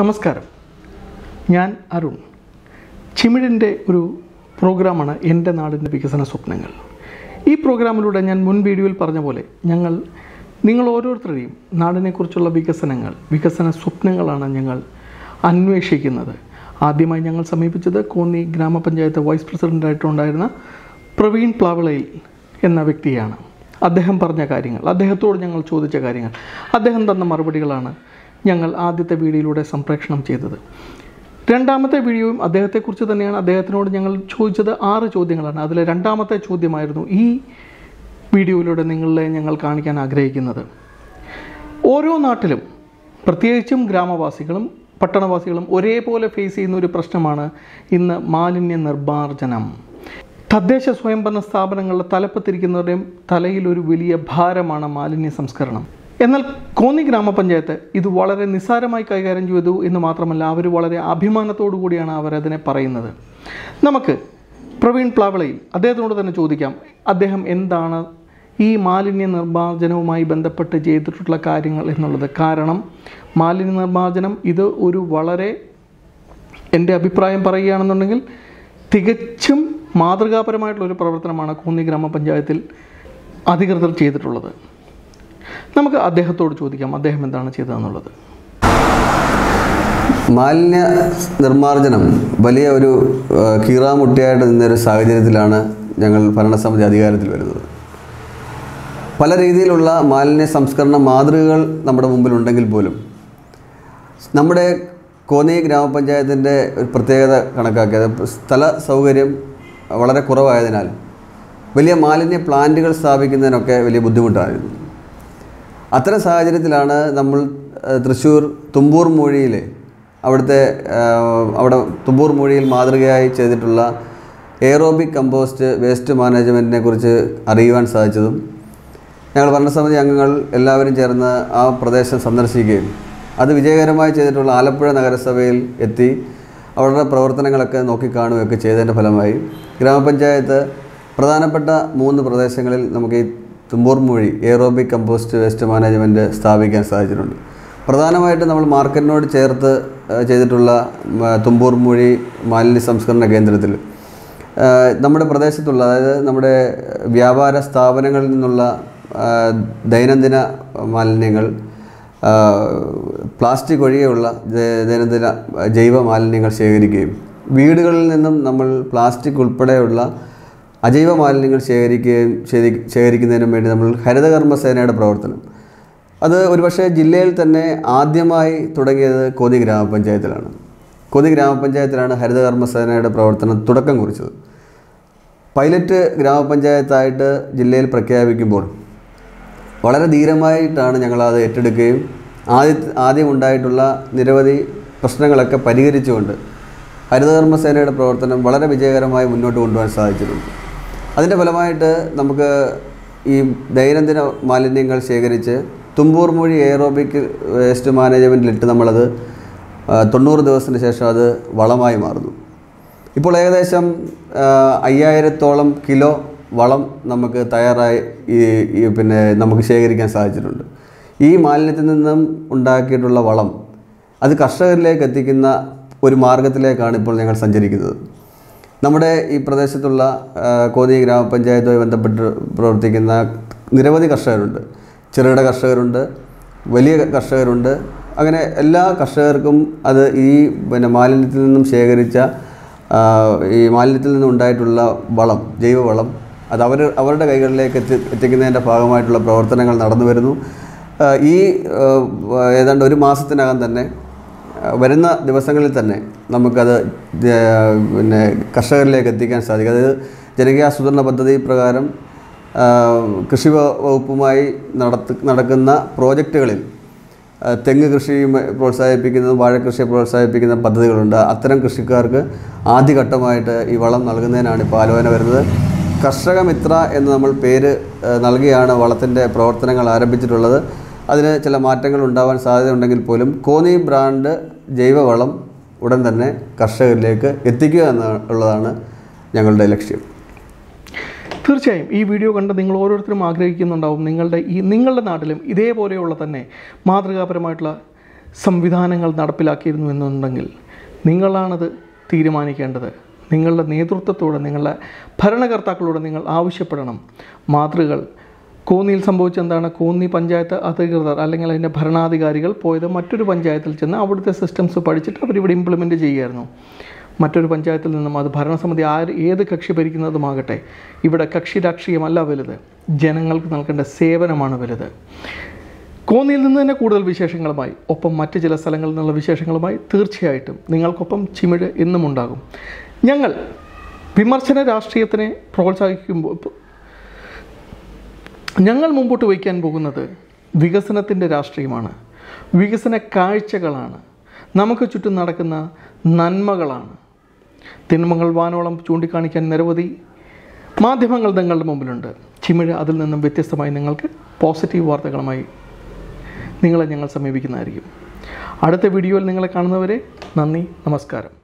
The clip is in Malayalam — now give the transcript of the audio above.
നമസ്കാരം. ഞാൻ അരുൺ. ചിമിഴിന്റെ ഒരു പ്രോഗ്രാമാണ് എന്റെ നാടിന്റെ വികസന സ്വപ്നങ്ങൾ. ഈ പ്രോഗ്രാമിലൂടെ ഞാൻ മുൻ വീഡിയോയിൽ പറഞ്ഞ പോലെ ഞങ്ങൾ നിങ്ങൾ ഓരോരുത്തരുടെയും നാടിനെക്കുറിച്ചുള്ള വികസനങ്ങൾ വികസന സ്വപ്നങ്ങളാണ് ഞങ്ങൾ അന്വേഷിക്കുന്നത്. ആദ്യമായി ഞങ്ങൾ സമീപിച്ചത് കോന്നി ഗ്രാമപഞ്ചായത്ത് വൈസ് പ്രസിഡന്റായിട്ടുണ്ടായിരുന്ന പ്രവീൺ പ്ലാവിളയിൽ എന്ന വ്യക്തിയാണ്. അദ്ദേഹം പറഞ്ഞ കാര്യങ്ങൾ അദ്ദേഹത്തോട് ഞങ്ങൾ ചോദിച്ച കാര്യങ്ങൾ. അദ്ദേഹം തന്ന മറുപടികളാണ് ഞങ്ങൾ ആദ്യത്തെ വീഡിയോയിലൂടെ സംപ്രേഷണം ചെയ്തത്. രണ്ടാമത്തെ വീഡിയോയും അദ്ദേഹത്തെക്കുറിച്ച് തന്നെയാണ് അദ്ദേഹത്തിനോട് ഞങ്ങൾ ചോദിച്ചത് ആറ് ചോദ്യങ്ങളാണ്. അതിലെ രണ്ടാമത്തെ ചോദ്യമായിരുന്നു ഈ വീഡിയോയിലൂടെ നിങ്ങളെ ഞങ്ങൾ കാണിക്കാൻ ആഗ്രഹിക്കുന്നത്. ഓരോ നാട്ടിലും പ്രത്യേകിച്ചും ഗ്രാമവാസികളും പട്ടണവാസികളും ഒരേപോലെ ഫേസ് ചെയ്യുന്ന ഒരു പ്രശ്നമാണ് ഇന്ന് മാലിന്യ നിർമ്മാർജനം. തദ്ദേശ സ്വയംഭരണ സ്ഥാപനങ്ങളുടെ തലപ്പത്തിരിക്കുന്നവരുടെയും തലയിൽ ഒരു വലിയ ഭാരമാണ് മാലിന്യ സംസ്കരണം. എന്നാൽ കോന്നി ഗ്രാമപഞ്ചായത്ത് ഇത് വളരെ നിസ്സാരമായി കൈകാര്യം ചെയ്തു എന്ന് മാത്രമല്ല അവർ വളരെ അഭിമാനത്തോടു കൂടിയാണ് അവരതിനെ പറയുന്നത്. നമുക്ക് പ്രവീൺ പ്ലാവളയിൽ അദ്ദേഹത്തിനോട് തന്നെ ചോദിക്കാം അദ്ദേഹം എന്താണ് ഈ മാലിന്യ നിർമ്മാർജനവുമായി ബന്ധപ്പെട്ട് ചെയ്തിട്ടുള്ള കാര്യങ്ങൾ എന്നുള്ളത്? കാരണം മാലിന്യ നിർമ്മാർജനം ഇത് ഒരു വളരെ എന്റെ അഭിപ്രായം പറയുകയാണെന്നുണ്ടെങ്കിൽ തികച്ചും മാതൃകാപരമായിട്ടുള്ള ഒരു പ്രവർത്തനമാണ് കോന്നി ഗ്രാമപഞ്ചായത്തിൽ അധികൃതർ ചെയ്തിട്ടുള്ളത്. നമുക്ക് അദ്ദേഹത്തോട് ചോദിക്കാം അദ്ദേഹം എന്താണ് ചെയ്തതെന്നുള്ളത്. മാലിന്യ നിർമ്മാർജനം വലിയ ഒരു കീറാമുട്ടിയായിട്ട് നിന്നൊരു സാഹചര്യത്തിലാണ് ഞങ്ങൾ ഭരണസമിതി അധികാരത്തിൽ വരുന്നത്. പല രീതിയിലുള്ള മാലിന്യ സംസ്കരണ മാതൃകകൾ നമ്മുടെ മുമ്പിലുണ്ടെങ്കിൽ പോലും നമ്മുടെ കോന്നി ഗ്രാമപഞ്ചായത്തിന്റെ ഒരു പ്രത്യേകത കണക്കാക്കിയത് സ്ഥല സൗകര്യം വളരെ കുറവായതിനാൽ വലിയ മാലിന്യ പ്ലാന്റുകൾ സ്ഥാപിക്കുന്നതിനൊക്കെ വലിയ ബുദ്ധിമുട്ടായിരുന്നു. അത്തരം സാഹചര്യത്തിലാണ് നമ്മൾ തൃശ്ശൂർ തുമ്പൂർ മൂഴിയിൽ അവിടുത്തെ അവിടെ തുമ്പൂർ മൂഴിയിൽ മാതൃകയായി ചെയ്തിട്ടുള്ള എയറോബിക് കമ്പോസ്റ്റ് വേസ്റ്റ് മാനേജ്മെന്റിനെ കുറിച്ച് അറിയുവാൻ സാധിച്ചതും ഞങ്ങൾ ഭരണസമിതി അംഗങ്ങൾ എല്ലാവരും ചേർന്ന് ആ പ്രദേശം സന്ദർശിക്കുകയും അത് വിജയകരമായി ചെയ്തിട്ടുള്ള ആലപ്പുഴ നഗരസഭയിൽ എത്തി അവരുടെ പ്രവർത്തനങ്ങളൊക്കെ നോക്കിക്കാണുകയൊക്കെ ചെയ്തതിന്റെ ഫലമായി ഗ്രാമപഞ്ചായത്ത് പ്രധാനപ്പെട്ട മൂന്ന് പ്രദേശങ്ങളിൽ നമുക്ക് ഈ Thumboor Muzhi aerobic compost waste management സ്ഥാപിക്കാൻ സാധിച്ചിട്ടുണ്ട്. പ്രധാനമായിട്ട് നമ്മൾ മാർക്കറ്റിനോട് ചേർത്ത് ചെയ്തിട്ടുള്ള തുമ്പൂർമൂഴി തുമ്പൂർ മൂഴി മാലിന്യ സംസ്കരണ കേന്ദ്രത്തിൽ നമ്മുടെ പ്രദേശത്തുള്ള അതായത് നമ്മുടെ വ്യാപാര സ്ഥാപനങ്ങളിൽ നിന്നുള്ള ദൈനംദിന മാലിന്യങ്ങൾ പ്ലാസ്റ്റിക് ഒഴികെയുള്ള ദൈനംദിന ജൈവ മാലിന്യങ്ങൾ ശേഖരിക്കുകയും വീടുകളിൽ നിന്നും നമ്മൾ പ്ലാസ്റ്റിക് ഉൾപ്പെടെയുള്ള അജൈവ മാലിന്യങ്ങൾ ശേഖരിക്കുകയും ശേഖരി- ശേഖരിക്കുന്നതിനും വേണ്ടി നമ്മൾ ഹരിതകർമ്മസേനയുടെ പ്രവർത്തനം. അത് ഒരുപക്ഷെ ജില്ലയിൽ തന്നെ ആദ്യമായി തുടങ്ങിയത് കോതി ഗ്രാമപഞ്ചായത്തിലാണ്. കോതി ഗ്രാമപഞ്ചായത്തിലാണ് ഹരിതകർമ്മസേനയുടെ പ്രവർത്തനം തുടക്കം കുറിച്ചത്. പൈലറ്റ് ഗ്രാമപഞ്ചായത്തായിട്ട് ജില്ലയിൽ പ്രഖ്യാപിക്കുമ്പോൾ വളരെ ധീരമായിട്ടാണ് ഞങ്ങളത് ഏറ്റെടുക്കുകയും ആദ്യ ആദ്യം ഉണ്ടായിട്ടുള്ള നിരവധി പ്രശ്നങ്ങളൊക്കെ പരിഹരിച്ചുകൊണ്ട് ഹരിതകർമ്മസേനയുടെ പ്രവർത്തനം വളരെ വിജയകരമായി മുന്നോട്ട് കൊണ്ടുപോകാൻ സാധിച്ചിട്ടുണ്ട്. അതിന്റെ ഫലമായിട്ട് നമുക്ക് ഈ ദൈനംദിന മാലിന്യങ്ങൾ ശേഖരിച്ച് തുമ്പൂർ മൊഴി എയറോബിക് വേസ്റ്റ് മാനേജ്മെന്റിലിട്ട് നമ്മളത് തൊണ്ണൂറ് ദിവസത്തിന് ശേഷം അത് വളമായി മാറുന്നു. ഇപ്പോൾ ഏകദേശം അയ്യായിരത്തോളം കിലോ വളം നമുക്ക് തയ്യാറായി ഈ പിന്നെ നമുക്ക് ശേഖരിക്കാൻ സാധിച്ചിട്ടുണ്ട്. ഈ മാലിന്യത്തിൽ നിന്നും ഉണ്ടാക്കിയിട്ടുള്ള വളം അത് കർഷകരിലേക്ക് എത്തിക്കുന്ന ഒരു മാർഗത്തിലേക്കാണ് ഇപ്പോൾ ഞങ്ങൾ സഞ്ചരിക്കുന്നത്. നമ്മുടെ ഈ പ്രദേശത്തുള്ള കോതി ഗ്രാമപഞ്ചായത്തുമായി ബന്ധപ്പെട്ട് പ്രവർത്തിക്കുന്ന നിരവധി കർഷകരുണ്ട്. ചെറുകിട കർഷകരുണ്ട് വലിയ കർഷകരുണ്ട്. അങ്ങനെ എല്ലാ കർഷകർക്കും അത് ഈ പിന്നെ മാലിന്യത്തിൽ നിന്നും ശേഖരിച്ച ഈ മാലിന്യത്തിൽ നിന്നും ഉണ്ടായിട്ടുള്ള വളം ജൈവവളം അത് അവർ അവരുടെ കൈകളിലേക്ക് എത്തി എത്തിക്കുന്നതിന്റെ ഭാഗമായിട്ടുള്ള പ്രവർത്തനങ്ങൾ നടന്നു വരുന്നു. ഈ ഏതാണ്ട് ഒരു മാസത്തിനകം തന്നെ വരുന്ന ദിവസങ്ങളിൽ തന്നെ നമുക്കത് പിന്നെ കർഷകരിലേക്ക് എത്തിക്കാൻ സാധിക്കും. അതായത് ജനകീയ ആസൂത്രണ പദ്ധതി പ്രകാരം കൃഷി വകുപ്പുമായി നടത്ത നടക്കുന്ന പ്രോജക്റ്റുകളിൽ തെങ്ങ് കൃഷി പ്രോത്സാഹിപ്പിക്കുന്നതും വാഴക്കൃഷിയെ പ്രോത്സാഹിപ്പിക്കുന്ന പദ്ധതികളുണ്ട്. അത്തരം കൃഷിക്കാർക്ക് ആദ്യഘട്ടമായിട്ട് ഈ വളം നൽകുന്നതിനാണ് ഇപ്പോൾ ആലോചന വരുന്നത്. കർഷക മിത്ര എന്ന് നമ്മൾ പേര് നൽകിയാണ് വളത്തിന്റെ പ്രവർത്തനങ്ങൾ ആരംഭിച്ചിട്ടുള്ളത്. അതിന് ചില മാറ്റങ്ങൾ ഉണ്ടാവാൻ സാധ്യതയുണ്ടെങ്കിൽ പോലും കോന്നി ബ്രാൻഡ് ജൈവവളം ഉടൻ തന്നെ കർഷകരിലേക്ക് എത്തിക്കുക എന്നുള്ളതാണ് ഞങ്ങളുടെ ലക്ഷ്യം. തീർച്ചയായും ഈ വീഡിയോ കണ്ട് നിങ്ങൾ ഓരോരുത്തരും ആഗ്രഹിക്കുന്നുണ്ടാവും നിങ്ങളുടെ ഈ നിങ്ങളുടെ നാട്ടിലും ഇതേപോലെയുള്ള തന്നെ മാതൃകാപരമായിട്ടുള്ള സംവിധാനങ്ങൾ നടപ്പിലാക്കിയിരുന്നു എന്നുണ്ടെങ്കിൽ നിങ്ങളാണത് തീരുമാനിക്കേണ്ടത്. നിങ്ങളുടെ നേതൃത്വത്തോടെ നിങ്ങളുടെ ഭരണകർത്താക്കളോട് നിങ്ങൾ ആവശ്യപ്പെടണം. മാതൃകൾ കോന്നിയിൽ സംഭവിച്ചെന്താണ്? കോന്നി പഞ്ചായത്ത് അധികൃതർ അല്ലെങ്കിൽ അതിന്റെ ഭരണാധികാരികൾ പോയത് മറ്റൊരു പഞ്ചായത്തിൽ ചെന്ന് അവിടുത്തെ സിസ്റ്റംസ് പഠിച്ചിട്ട് അവരിവിടെ ഇംപ്ലിമെന്റ് ചെയ്യുമായിരുന്നു മറ്റൊരു പഞ്ചായത്തിൽ നിന്നും അത് ഭരണസമിതി ആര് ഏത് കക്ഷി ഭരിക്കുന്നതുമാകട്ടെ ഇവിടെ കക്ഷി രാഷ്ട്രീയമല്ല വലുത്. ജനങ്ങൾക്ക് നൽകേണ്ട സേവനമാണ് വലുത്. കോന്നിയിൽ നിന്ന് തന്നെ കൂടുതൽ വിശേഷങ്ങളുമായി ഒപ്പം മറ്റ് ചില സ്ഥലങ്ങളിൽ നിന്നുള്ള വിശേഷങ്ങളുമായി തീർച്ചയായിട്ടും നിങ്ങൾക്കൊപ്പം ചിമിഴ് എന്നും ഉണ്ടാകും. ഞങ്ങൾ വിമർശന രാഷ്ട്രീയത്തിനെ പ്രോത്സാഹിക്കുമ്പോൾ ഞങ്ങൾ മുമ്പോട്ട് വയ്ക്കാൻ പോകുന്നത് വികസനത്തിന്റെ രാഷ്ട്രീയമാണ്. വികസന കാഴ്ചകളാണ്. നമുക്ക് ചുറ്റും നടക്കുന്ന നന്മകളാണ്. തിന്മകൾ വാനോളം ചൂണ്ടിക്കാണിക്കാൻ നിരവധി മാധ്യമങ്ങൾ നിങ്ങളുടെ മുമ്പിലുണ്ട്. ചിമിഴ അതിൽ നിന്നും വ്യത്യസ്തമായി നിങ്ങൾക്ക് പോസിറ്റീവ് വാർത്തകളുമായി നിങ്ങളെ ഞങ്ങൾ സമീപിക്കുന്നതായിരിക്കും. അടുത്ത വീഡിയോയിൽ നിങ്ങളെ കാണുന്നവരെ നന്ദി നമസ്കാരം.